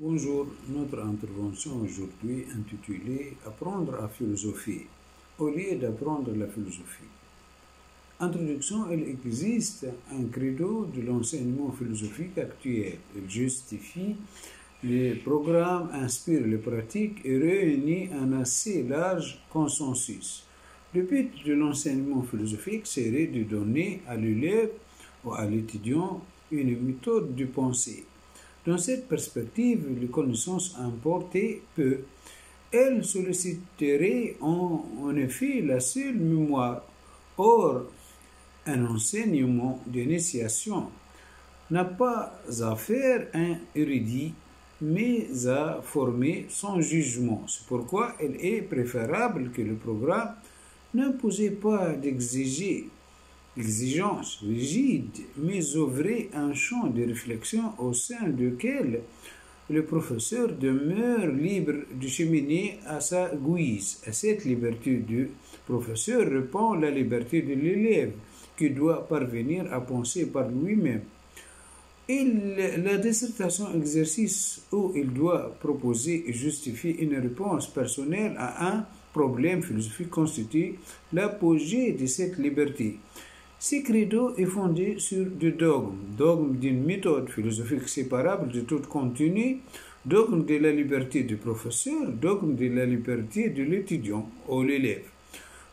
Bonjour, notre intervention aujourd'hui intitulée Apprendre à philosopher au lieu d'apprendre la philosophie. Introduction, il existe un credo de l'enseignement philosophique actuel. Il justifie les programmes, inspire les pratiques et réunit un assez large consensus. Le but de l'enseignement philosophique serait de donner à l'élève ou à l'étudiant une méthode de pensée. Dans cette perspective, les connaissances importées peu. Elles solliciteraient en, en effet la seule mémoire. Or, un enseignement d'initiation n'a pas à faire un érudit, mais à former son jugement. C'est pourquoi il est préférable que le programme n'imposait pas d'exiger exigences rigides, mais ouvrait un champ de réflexion au sein duquel le professeur demeure libre de cheminer à sa guise. À cette liberté du professeur répond la liberté de l'élève, qui doit parvenir à penser par lui-même. La dissertation exercice où il doit proposer et justifier une réponse personnelle à un problème philosophique constitue l'apogée de cette liberté. Ce credo est fondé sur deux dogmes. Dogme d'une méthode philosophique séparable de tout contenu, dogme de la liberté du professeur, dogme de la liberté de l'étudiant ou l'élève.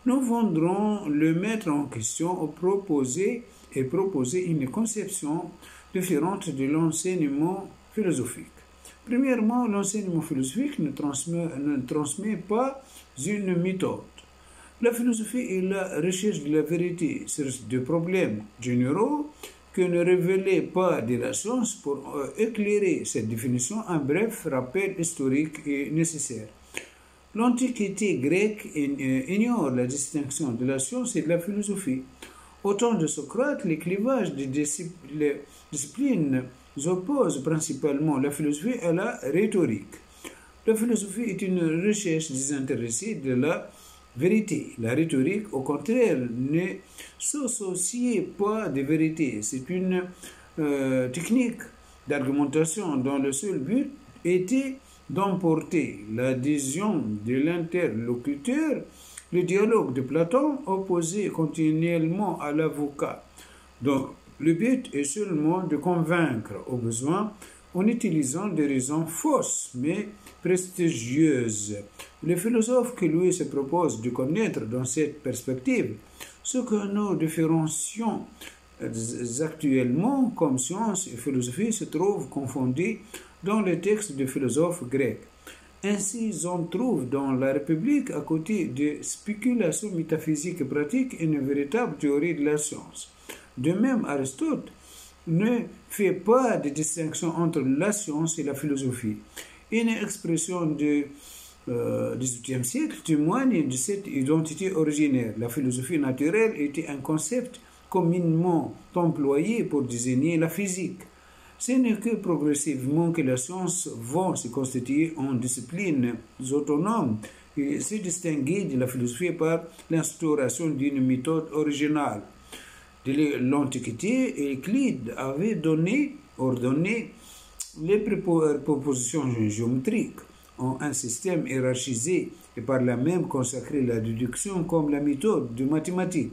Nous vendrons le mettre en question au proposer et proposer une conception différente de l'enseignement philosophique. Premièrement, l'enseignement philosophique ne transmet pas une méthode. La philosophie est la recherche de la vérité sur des problèmes généraux que ne révélait pas de la science pour éclairer cette définition. Un bref rappel historique est nécessaire. L'Antiquité grecque ignore la distinction de la science et de la philosophie. Au temps de Socrate, les clivages des disciplines opposent principalement la philosophie à la rhétorique. La philosophie est une recherche désintéressée de la vérité. La rhétorique, au contraire, ne s'associe pas de vérité. C'est une euh, technique d'argumentation dont le seul but était d'emporter l'adhésion de l'interlocuteur. Le dialogue de Platon opposé continuellement à l'avocat. Donc, le but est seulement de convaincre au besoin en utilisant des raisons fausses mais prestigieuses. Le philosophe que lui se propose de connaître dans cette perspective, ce que nous différencions actuellement comme science et philosophie se trouvent confondus dans les textes de philosophes grecs. Ainsi, on trouve dans la République, à côté de spéculations métaphysiques et pratiques, une véritable théorie de la science. De même, Aristote ne fait pas de distinction entre la science et la philosophie. Une expression du euh, XVIIIe siècle témoigne de cette identité originaire. La philosophie naturelle était un concept communément employé pour désigner la physique. Ce n'est que progressivement que la science va se constituer en discipline autonome et se distinguer de la philosophie par l'instauration d'une méthode originale. De l'Antiquité, Euclide avait donné, ordonné les propositions géométriques en un système hiérarchisé et par là même consacré la déduction comme la méthode de mathématiques.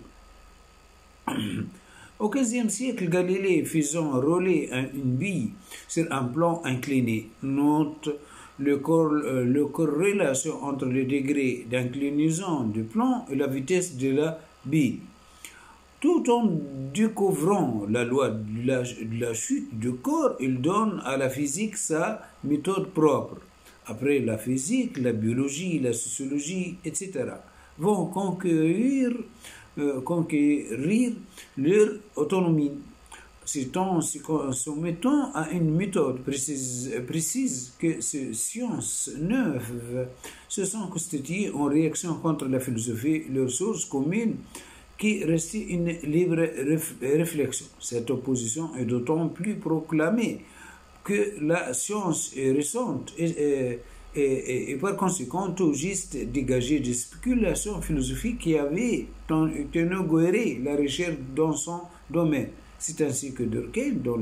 Au XVe siècle, Galilée faisant rouler une bille sur un plan incliné note le, cor le corrélation entre le degré d'inclinaison du plan et la vitesse de la bille. Tout en découvrant la loi de la, chute du corps, il donne à la physique sa méthode propre. Après la physique, la biologie, la sociologie, etc. vont conquérir euh, conquérir leur autonomie. C'est en se soumettant à une méthode précise, précise que ces sciences neuves se sont constituées en réaction contre la philosophie, leur source commune, qui restait une libre réflexion. Cette opposition est d'autant plus proclamée que la science est récente et, par conséquent tout juste dégager des spéculations philosophiques qui avaient inauguré la recherche dans son domaine. C'est ainsi que Durkheim, dans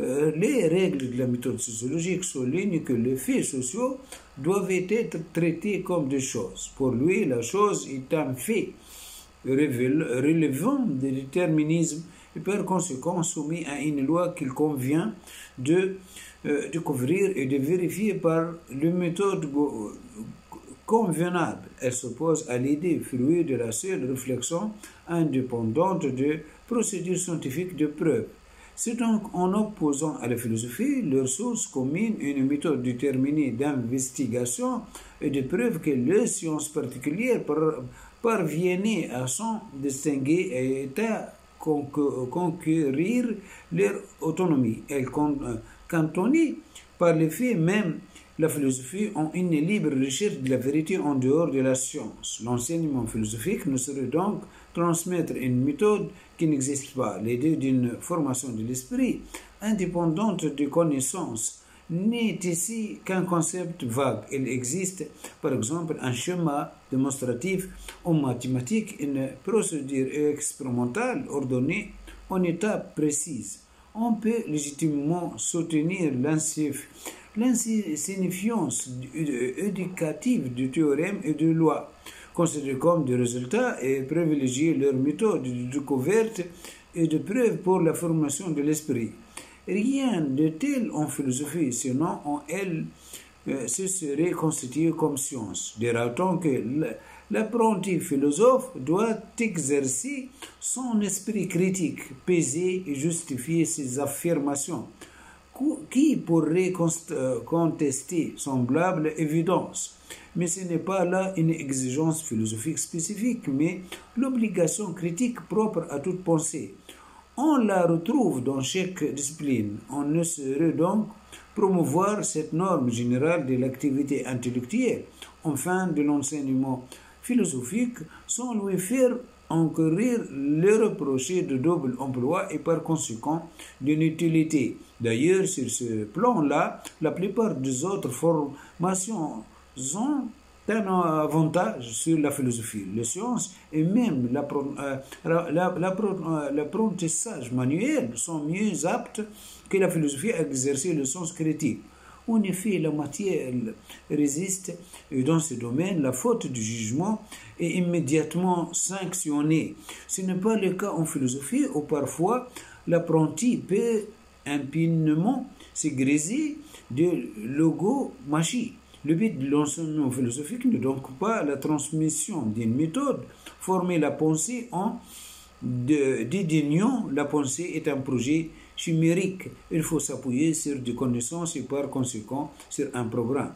euh, les règles de la méthode sociologique soulignent que les faits sociaux doivent être traités comme des choses. Pour lui, la chose est un fait relevant du déterminisme et par conséquent soumis à une loi qu'il convient de euh, découvrir et de vérifier par une méthode convenable. Elle s'oppose à l'idée fluide de la seule réflexion indépendante de procédures scientifiques de preuve. C'est donc en opposant à la philosophie leurs sources communes une méthode déterminée d'investigation et de preuve que les sciences particulières parviennent à s'en distinguer et à conquérir leur autonomie. Elle cantonnée par les faits même la philosophie ont une libre recherche de la vérité en dehors de la science. L'enseignement philosophique ne serait donc transmettre une méthode qui n'existe pas. L'idée d'une formation de l'esprit indépendante de connaissances n'est ici qu'un concept vague. Il existe, par exemple, un schéma démonstratif en mathématiques, une procédure expérimentale ordonnée en étapes précises. On peut légitimement soutenir l'insignifiance éducative du théorème et de loi considérés comme des résultats et privilégier leur méthode de découverte et de preuve pour la formation de l'esprit. Rien de tel en philosophie, sinon en elle euh, se serait constitué comme science. Dira-t-on que l'apprenti philosophe doit exercer son esprit critique, peser et justifier ses affirmations. Qui pourrait euh, contester semblable évidence mais ce n'est pas là une exigence philosophique spécifique, mais l'obligation critique propre à toute pensée. On la retrouve dans chaque discipline. On ne saurait donc promouvoir cette norme générale de l'activité intellectuelle, enfin de l'enseignement philosophique, sans lui faire encourir le reprocher de double emploi et par conséquent d'inutilité. D'ailleurs, sur ce plan-là, la plupart des autres formations ont un avantage sur la philosophie, les sciences et même euh, euh, l'apprentissage manuel sont mieux aptes que la philosophie à exercer le sens critique. En effet, la matière résiste et dans ce domaine, la faute du jugement est immédiatement sanctionnée. Ce n'est pas le cas en philosophie où parfois l'apprenti peut impunément se griser de logo-machie. Le but de l'enseignement philosophique n'est donc pas la transmission d'une méthode, former la pensée en dédaignant la pensée est un projet chimérique. Il faut s'appuyer sur des connaissances et par conséquent sur un programme.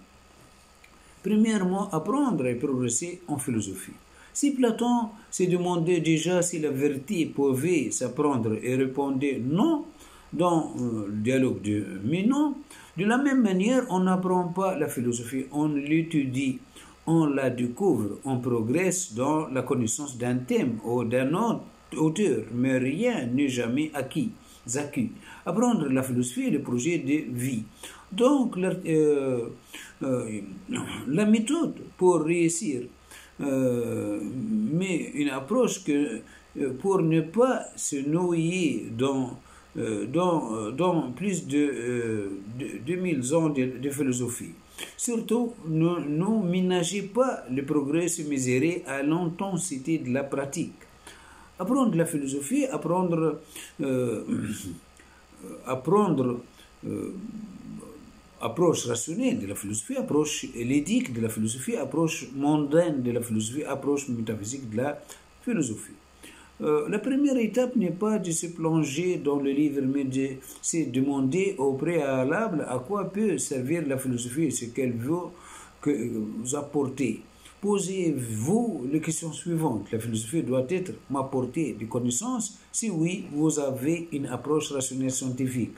Premièrement, apprendre et progresser en philosophie. Si Platon s'est demandé déjà si la vérité pouvait s'apprendre et répondait non dans euh, le dialogue de mais non, de la même manière, on n'apprend pas la philosophie, on l'étudie, on la découvre, on progresse dans la connaissance d'un thème ou d'un auteur, mais rien n'est jamais acquis. Apprendre la philosophie est le projet de vie. Donc, la, euh, euh, méthode pour réussir, mais une approche que pour ne pas se noyer dans dans, euh, dans, plus de, 2000 euh, ans de, philosophie. Surtout, ne, ménagez pas le progrès mesurer à l'intensité de la pratique. Apprendre la philosophie, apprendre, apprendre approche rationnelle de la philosophie, approche l'éthique de la philosophie, approche mondaine de la philosophie, approche métaphysique de la philosophie. Euh, la première étape n'est pas de se plonger dans le livre, mais de se demander au préalable à quoi peut servir la philosophie et ce qu'elle veut vous apporter. Posez-vous les questions suivantes. La philosophie doit être m'apporter des connaissances Si oui, vous avez une approche rationnelle scientifique.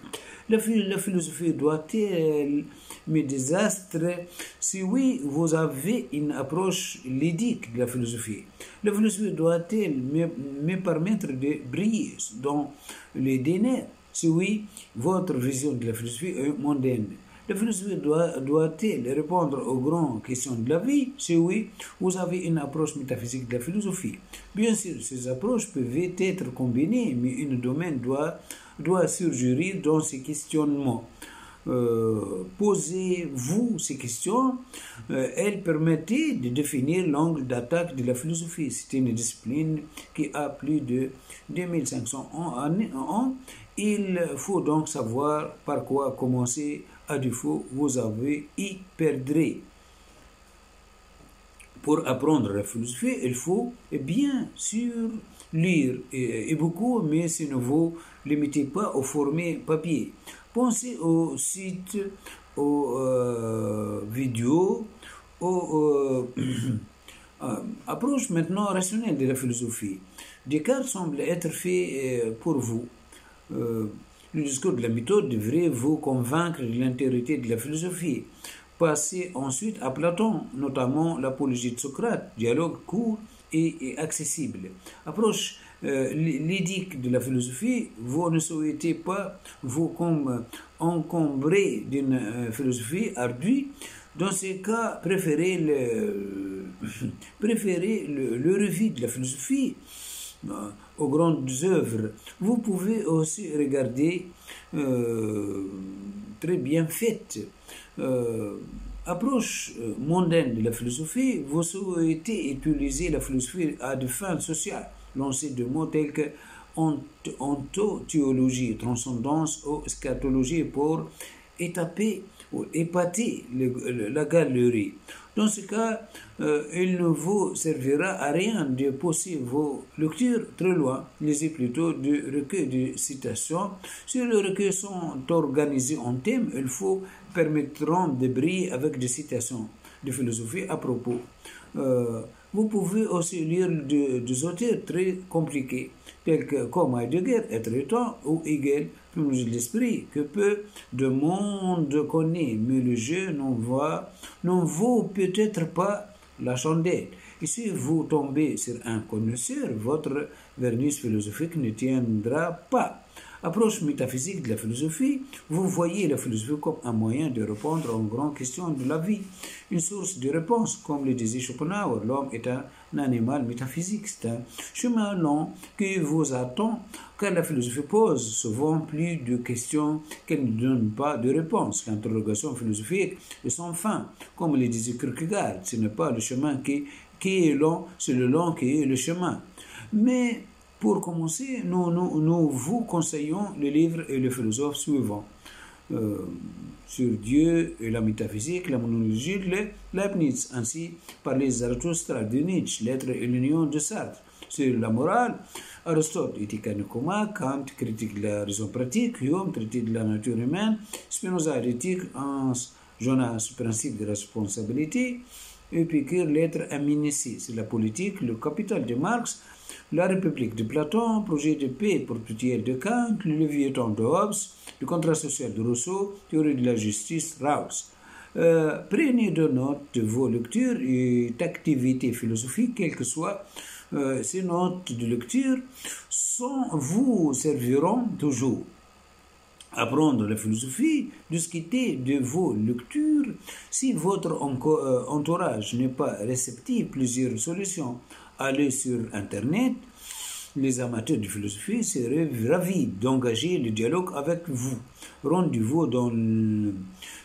La, philosophie doit-elle me désastrer Si oui, vous avez une approche ludique de la philosophie. La philosophie doit-elle me, permettre de briller dans les derniers Si oui, votre vision de la philosophie est mondaine. La philosophie doit-elle répondre aux grandes questions de la vie? Si oui, vous avez une approche métaphysique de la philosophie. Bien sûr, ces approches peuvent être combinées, mais un domaine doit doit surgir dans ces questionnements. Euh, posez-vous ces questions, euh, elle permettait de définir l'angle d'attaque de la philosophie. C'est une discipline qui a plus de 2500 ans. Il faut donc savoir par quoi commencer. À défaut, vous avez y perdrez. Pour apprendre la philosophie, il faut bien sûr lire et, beaucoup, mais ce ne vous limitez pas au format papier. Pensez aux sites, aux euh, vidéos, aux euh, euh, approches maintenant rationnelles de la philosophie. Descartes semble être fait pour vous. Le discours de la méthode devrait vous convaincre de l'intérêt de la philosophie. Passez ensuite à Platon, notamment l'apologie de Socrate, dialogue court et, accessible. Approche euh, l'édicte de la philosophie, vous ne souhaitez pas vous encombrer d'une euh, philosophie ardue. Dans ces cas, préférez le, revue de la philosophie euh, aux grandes œuvres. Vous pouvez aussi regarder très bien faites approche euh, mondaine de la philosophie, vous souhaitez utiliser la philosophie à des fins sociales, lancer de mots tels que ontothéologie, transcendance ou scatologie pour étaper ou épater la galerie. Dans ce cas, euh, il ne vous servira à rien de pousser vos lectures très loin. Lisez plutôt du recueil de citations. Si les recueils sont organisés en thèmes, il faut permettront de briller avec des citations de philosophie à propos. Euh, vous pouvez aussi lire des auteurs très compliqués, tels que comme Heidegger, Être temps ou Hegel, de l'esprit, que peu de monde connaît, mais le jeu n'en vaut peut-être pas la chandelle. Et si vous tombez sur un connaisseur, votre vernis philosophique ne tiendra pas approche métaphysique de la philosophie, vous voyez la philosophie comme un moyen de répondre aux grandes questions de la vie, une source de réponse, comme le disait Schopenhauer. L'homme est un animal métaphysique, c'est un chemin long qui vous attend, car la philosophie pose souvent plus de questions qu'elle ne donne pas de réponses. L'interrogation philosophique est sans fin, comme le disait Kierkegaard. Ce n'est pas le chemin qui, qui est long, c'est le long qui est le chemin. Mais pour commencer, nous, vous conseillons le livre et le philosophe suivant. Euh, sur Dieu et la métaphysique, la monologie de Leibniz, ainsi par les Zarathustra de Nietzsche, l'être et l'union de Sartre. Sur la morale, Aristote, éthique Nicoma, Kant, critique de la raison pratique, Hume, traité de la nature humaine, Spinoza, éthique en Jonas, principe de responsabilité, Épicure, l'être aminécie. C'est la politique, le capital de Marx, la République de Platon, projet de paix pour perpétuel de Kant, le Léviathan de Hobbes, le contrat social de Rousseau, théorie de la justice, Rawls. Euh, prenez de note de vos lectures et d'activités philosophiques, quelles que soient euh, ces notes de lecture, vous serviront toujours. Apprendre la philosophie, discuter de vos lectures. Si votre euh, entourage n'est pas réceptif, plusieurs solutions allez sur Internet, les amateurs de philosophie seraient ravis d'engager le dialogue avec vous. Rendez-vous dans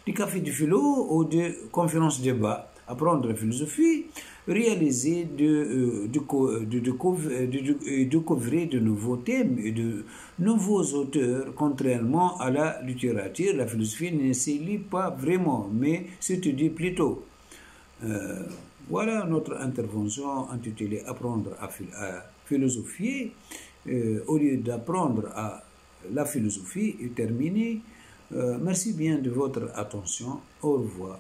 les cafés du philo ou des conférences débat. Apprendre la philosophie, réaliser de, de, de, de, découvrir de nouveaux thèmes et de nouveaux auteurs. Contrairement à la littérature, la philosophie ne se lit pas vraiment, mais s'étudie plutôt. Euh, voilà notre intervention intitulée Apprendre à, philosophier. Euh, au lieu d'apprendre à la philosophie est terminée. Euh, merci bien de votre attention. Au revoir.